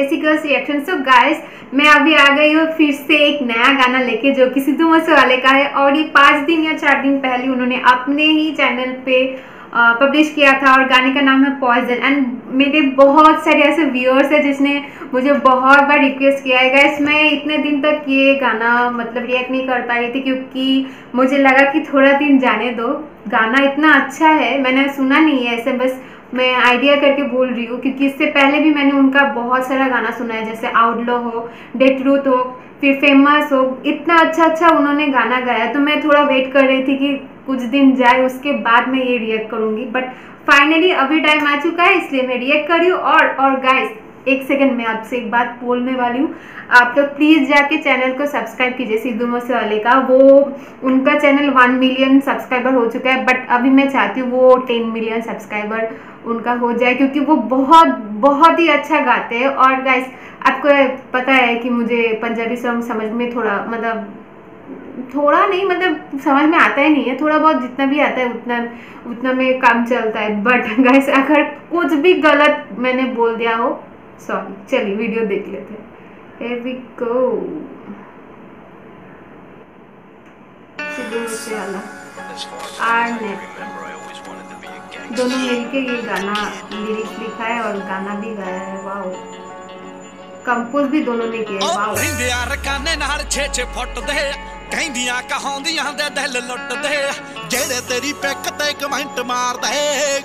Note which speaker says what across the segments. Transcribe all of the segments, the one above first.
Speaker 1: देसी girls reaction so guys मैं अभी आ गई हूँ फिर से एक नया गाना लेके जो कि सिद्धू मूसे वाले का है और ये पाँच दिन या चार दिन पहले उन्होंने अपने ही चैनल पे पब्लिश किया था और गाने का नाम है पॉइजन एंड मेरे बहुत सारे ऐसे व्यूअर्स है जिसने मुझे बहुत बार रिक्वेस्ट किया है। गैस मैं इतने दिन तक ये गाना मतलब रिएक्ट नहीं कर पा रही थी क्योंकि मुझे लगा कि थोड़ा दिन जाने दो। गाना इतना अच्छा है, मैंने सुना नहीं है ऐसे, बस मैं आइडिया करके बोल रही हूँ, क्योंकि इससे पहले भी मैंने उनका बहुत सारा गाना सुना है, जैसे आउटलो हो डेट रूथ हो, फिर फ़ेमस हो, इतना अच्छा अच्छा उन्होंने गाना गाया। तो मैं थोड़ा वेट कर रही थी कि कुछ दिन जाए, उसके बाद मैं ये रिएक्ट करूँगी। बट फाइनली अभी टाइम आ चुका है, इसलिए मैं रिएक्ट कर रही हूँ। और और गाइस एक सेकंड में आपसे एक बात बोलने वाली हूँ। आप लोग तो प्लीज़ जाके चैनल को सब्सक्राइब कीजिए, सिद्धू मूसे वाले का। वो, उनका चैनल वन मिलियन सब्सक्राइबर हो चुका है बट अभी मैं चाहती हूँ वो टेन मिलियन सब्सक्राइबर उनका हो जाए क्योंकि वो बहुत बहुत ही अच्छा गाते हैं। और गाइस आपको पता है कि मुझे पंजाबी सॉन्ग समझ में थोड़ा मतलब थोड़ा नहीं मतलब समझ में आता ही नहीं है। थोड़ा बहुत जितना भी आता है उतना उतना में काम चलता है। बट गाइस अगर कुछ भी गलत मैंने बोल दिया हो सॉरी चलिए वीडियो देख लेते हैं। Here we go. दोनों मिलके ये गाना लिरिक्स लिखा है और गाना भी गाया है वाओ कंपोज भी दोनों ने किया है वाओ
Speaker 2: ਯਾਰ ਕਾਨੇ ਨਾਲ 6-6 ਫੁੱਟ ਦੇ ਕਹਿੰਦੀਆਂ ਕਹਾਉਂਦੀਆਂ ਦੇ ਦਿਲ ਲੁੱਟਦੇ ਜਿਹੜੇ ਤੇਰੀ ਪਿੱਕ ਤੇ ਕਮੈਂਟ ਮਾਰਦੇ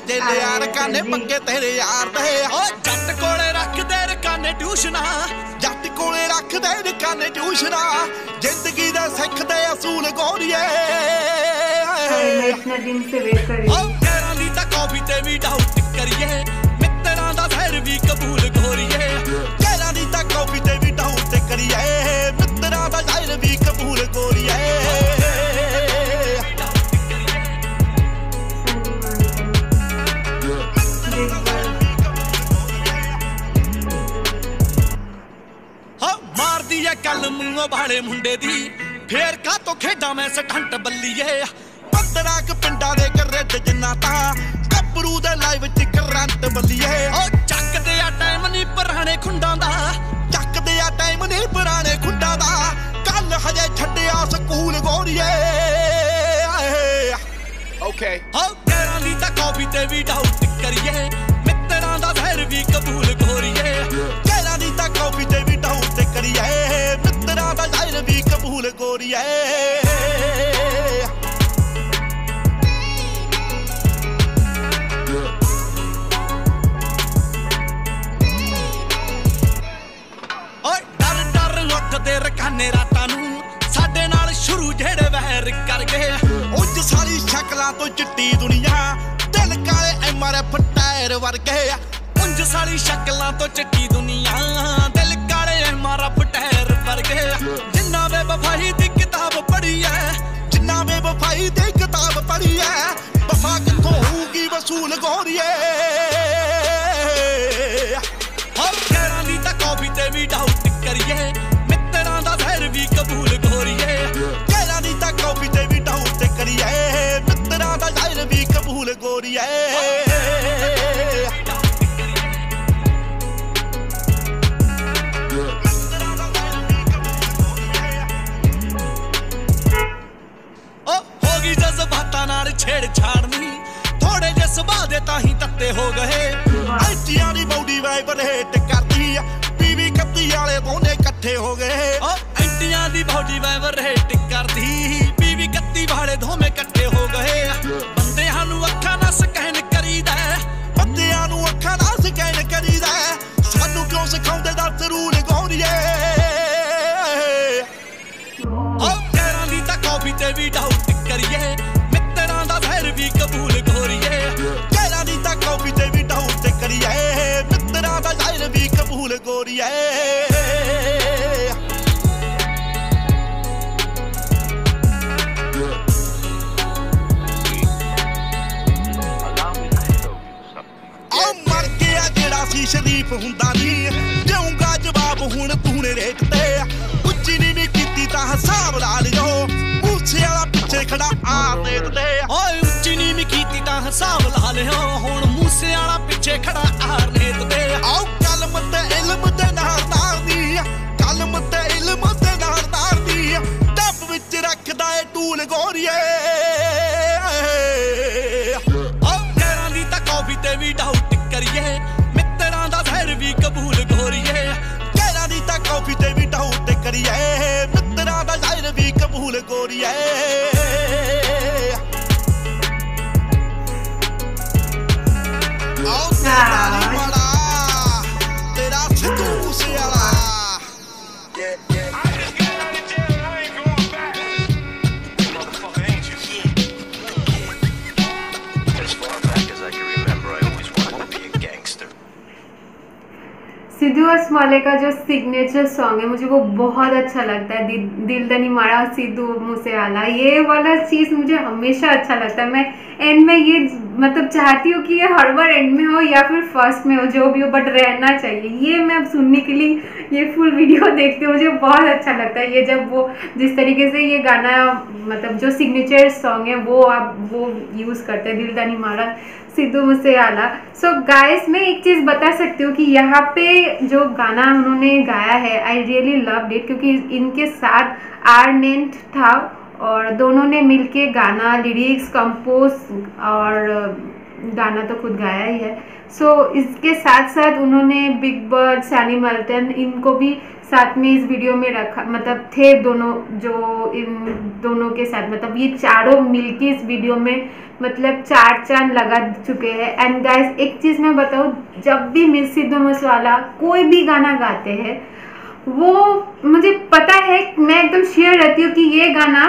Speaker 2: ਜਿਹੜੇ ਯਾਰ ਕਾਨੇ ਪੰਗੇ ਤੇਰੇ ਯਾਰ ਦੇ ਓ ਜੱਟ ਕੋਲੇ ਰੱਖਦੇ ਰਕਾਨੇ ਟਿਊਸ਼ਨਾਂ ਜੱਟ ਕੋਲੇ ਰੱਖਦੇ ਰਕਾਨੇ ਟਿਊਸ਼ਨਾਂ ਜ਼ਿੰਦਗੀ ਦਾ ਸਿੱਖਦੇ ਅਸੂਲ ਗੋਰੀਏ
Speaker 1: मैं इतना दिन से वेट कर रही हूँ
Speaker 2: ਕਹਿਰਾਂ ਦੀ ਤੇ ਵੀ ਡਾਊਟ ਕਰੀਏ। ਮਿੱਤਰਾਂ ਦਾ ਜ਼ਹਿਰ ਵੀ ਕਬੂਲ ਗੋਰੀਏ ਕਹਿਰਾਂ ਦੀ ਤਾਂ ਕਾਫੀ ਤੇ ਵੀ ਡਾਊਟ ਕਰੀਏ। ਮਿੱਤਰਾਂ ਦਾ ਜ਼ਹਿਰ ਵੀ ਕਬੂਲ ਗੋਰੀਏ ਮਾਰਦੀ ਐ ਕੱਲ ਮੂੰਹੋਂ ਭਾਲੇ ਮੁੰਡੇ ਦੀ। ਫੇਰ ਕਾ ਤੋਂ ਖੇਡਾਂ ਮੈਂ ਸਟੰਟ ਬੱਲੀਏ। ਪੰਦਰਾਂ ਕ ਪਿੰਡਾਂ ਦੇ ਕਰੇਟ ਜਿੰਨਾ ਤਾਂ ਕੱਪਰੂ ਦੇ ਲਾਈਵ ਚ ਕਰੰਟ ਬੱਲੀਏ। ਓ ਚੱਕਦੇ ਆ ਟਾਈਮ ਨਹੀਂ ਪੁਰਾਣੇ ਖੁੰਡਾਂ ਦਾ। ਚੱਕਦੇ ਆ ਟਾਈਮ ਨਹੀਂ ਪੁਰਾਣੇ ਖੁੰਡਾਂ ਦਾ। ਕੱਲ ਹਜੇ ਛੱਡਿਆ ਸਕੂਲ ਗੋਰੀਏ। ਓਕੇ ਹਾਂ ਕਹਿਰਾਂ ਦੀ ਤਾਂ ਕਾਪੀ ਤੇ ਵੀ ਡਾਊਟ ਕਰੀਏ। ਵਹਿਰ ਕਰ ਗਏ ਉੱਜ ਸਾਰੀ ਸ਼ਕਲਾਂ ਤੋਂ ਚਿੱਟੀ ਦੁਨੀਆ, ਦਿਲ ਕਾਲੇ ਐਮਆਰਐਫ ਟਾਇਰ ਵਰਗੇ। ਉੱਜ ਸਾਰੀ ਸ਼ਕਲਾਂ ਤੋਂ ਚਿੱਟੀ ਦੁਨੀਆ, ਦਿਲ ਕਾਲੇ ਐਮਆਰਐਫ ਟਾਇਰ ਵਰਗੇ। ਜਿੰਨਾ ਵੇ ਵਫਾਈ ਦੀ ਕਿਤਾਬ ਪੜ੍ਹੀ ਐ ਜਿੰਨਾ ਵੇ ਵਫਾਈ ਦੀ ਕਿਤਾਬ ਪੜ੍ਹੀ ਐ ਵਫਾ ਕਿੱਥੋਂ ਹੋਊਗੀ ਵਸੂਲ ਗੋਰੀਏ? ਛੇੜ ਛਾੜਨੀ ਥੋੜੇ ਜਿਹੇ ਸੁਭਾਅ ਦੇ ਤਾਂ ਹੀ ਤੱਤੇ ਹੋ ਗਏ। ਐਂਟੀਆਂ ਦੀ ਬੌਡੀ ਵਾਈਬਰੇਟ ਕਰਦੀ ਆ। ਪੀਵੀ ਕੱਤੀ ਵਾਲੇ ਦੋਨੇ ਇਕੱਠੇ ਹੋ ਗਏ। ਓ ਐਂਟੀਆਂ ਦੀ ਬੌਡੀ ਵਾਈਬਰੇਟ ਕਰਦੀ। ਪੀਵੀ ਕੱਤੀ ਵਾਲੇ ਦੋਵੇਂ ਸੀ ਸ਼ਰੀਫ ਹੁੰਦਾ ਨਹੀਂ ਦੇਉਂਗਾ ਜਵਾਬ ਹੁਣ ਤੂੰ ਨੇ ਰੇਟ ਤੇ। ਉੱਚੀ ਨਹੀਂ ਕੀਤੀ ਤਾਂ ਹਿਸਾਬ ਲਾ ਲਿਓ। ਮੂਸੇ ਵਾਲਾ ਪਿੱਛੇ ਖੜਾ ਆ ਦੇਖਦੇ ਓਏ ਉੱਚੀ ਨਹੀਂ ਕੀਤੀ ਤਾਂ ਹਿਸਾਬ ਲਾ ਲਿਓ। ਹੁਣ ਮੂਸੇ ਵਾਲਾ ਪਿੱਛੇ ਖੜਾ ਆ ਦੇਖਦੇ ਆਓ। ਕਬੂਲ ਗੋਰੀਏ।
Speaker 1: सिद्धू और स्माले का जो सिग्नेचर सॉन्ग है मुझे वो बहुत अच्छा लगता है। दिल, दनी मारा सिद्धू मुसे आला ये वाला चीज़ मुझे हमेशा अच्छा लगता है। मैं एंड में ये मतलब चाहती हूँ कि ये हर बार एंड में हो या फिर फ़र्स्ट में हो जो भी हो बट रहना चाहिए। ये मैं अब सुनने के लिए ये फुल वीडियो देखती हूँ मुझे बहुत अच्छा लगता है। ये जब वो जिस तरीके से ये गाना मतलब जो सिग्नेचर सॉन्ग है वो आप वो यूज़ करते हैं दिल दनी मारा सिद्धू मुझसे आला सो so, गाइस मैं एक चीज़ बता सकती हूँ कि यहाँ पे जो गाना उन्होंने गाया है आई रियली लव इट क्योंकि इनके साथ आर नेंट था। और दोनों ने मिलके गाना लिरिक्स कंपोज और गाना तो खुद गाया ही है। सो so, इसके साथ साथ उन्होंने बिग बर्ड सैनी मल्टन इनको भी साथ में इस वीडियो में रखा मतलब थे दोनों जो इन दोनों के साथ मतलब ये चारों मिलके इस वीडियो में मतलब चार चाँद लगा चुके हैं। एंड गाइस एक चीज़ मैं बताऊँ जब भी मिस सिद्धू मूसेवाला कोई भी गाना गाते हैं वो मुझे पता है मैं एकदम श्योर रहती हूँ कि ये गाना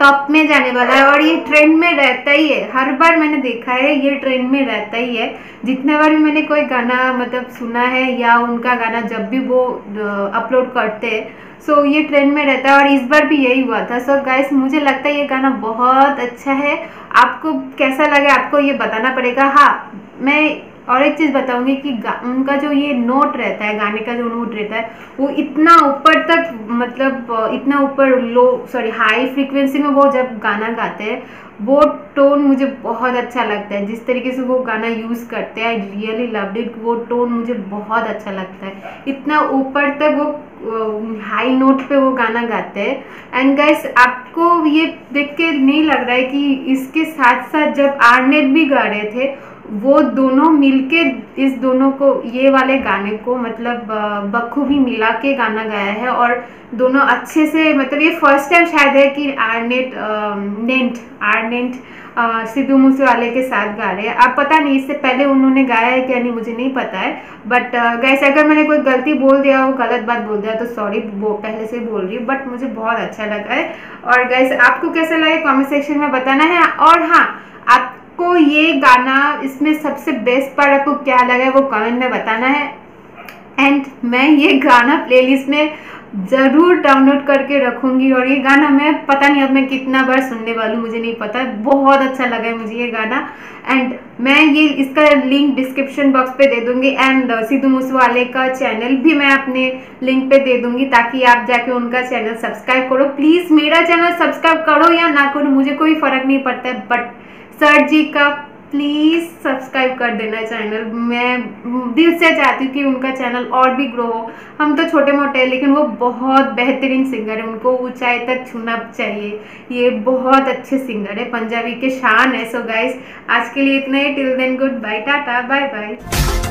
Speaker 1: टॉप में जाने वाला है और ये ट्रेंड में रहता ही है। हर बार मैंने देखा है, ये ट्रेंड में रहता ही है। जितने बार भी मैंने कोई गाना मतलब सुना है या उनका गाना जब भी वो अपलोड करते हैं सो ये ट्रेंड में रहता है और इस बार भी यही हुआ था। सो गाइस मुझे लगता है ये गाना बहुत अच्छा है। आपको कैसा लगे, आपको ये बताना पड़ेगा। हाँ मैं और एक चीज़ बताऊँगी कि उनका जो ये नोट रहता है, गाने का जो नोट रहता है, वो इतना ऊपर तक मतलब इतना ऊपर लो सॉरी हाई फ्रिक्वेंसी में वो जब गाना गाते हैं, वो टोन मुझे बहुत अच्छा लगता है। जिस तरीके से वो गाना यूज़ करते हैं आई रियली लव इट वो टोन मुझे बहुत अच्छा लगता है। इतना ऊपर तक वो हाई नोट पे वो गाना गाते हैं। एंड गाइस आपको ये देख के नहीं लग रहा है कि इसके साथ साथ जब आर्नेट भी गा रहे थे वो दोनों मिलके, इस दोनों को, ये वाले गाने को मतलब बखूबी मिला के गाना गाया है और दोनों अच्छे से मतलब ये फ़र्स्ट टाइम शायद है कि आर्नेट नेंट आर्नेंट सिद्धू मूसे वाले के साथ गा रहे हैं। आप पता नहीं, इससे पहले उन्होंने गाया है क्या नहीं, मुझे नहीं पता है। बट गैस अगर मैंने कोई गलती बोल दिया हो, गलत बात बोल दिया तो सॉरी वो पहले से बोल रही हूँ बट मुझे बहुत अच्छा लगा है। और गैस आपको कैसा लगा? कमेंट सेक्शन में बताना है। और हाँ आप आपको ये गाना इसमें सबसे बेस्ट पार्ट आपको क्या लगा है वो कमेंट में बताना है। एंड मैं ये गाना प्लेलिस्ट में ज़रूर डाउनलोड करके रखूँगी और ये गाना मैं पता नहीं अब मैं कितना बार सुनने वाली हूँ, मुझे नहीं पता। बहुत अच्छा लगा है मुझे ये गाना। एंड मैं ये इसका लिंक डिस्क्रिप्शन बॉक्स पे दे दूँगी एंड सिद्धू मूसेवाले का चैनल भी मैं अपने लिंक पे दे दूँगी ताकि आप जाके उनका चैनल सब्सक्राइब करो। प्लीज़ मेरा चैनल सब्सक्राइब करो या ना करो, मुझे कोई फ़र्क नहीं पड़ता। है बट सर जी का प्लीज़ सब्सक्राइब कर देना चैनल। मैं दिल से चाहती हूँ कि उनका चैनल और भी ग्रो हो। हम तो छोटे मोटे हैं, लेकिन वो बहुत बेहतरीन सिंगर है। उनको ऊंचाई तक छूना चाहिए। ये बहुत अच्छे सिंगर है, पंजाबी के शान है। सो गाइस आज के लिए इतना ही। Till then goodbye tata bye bye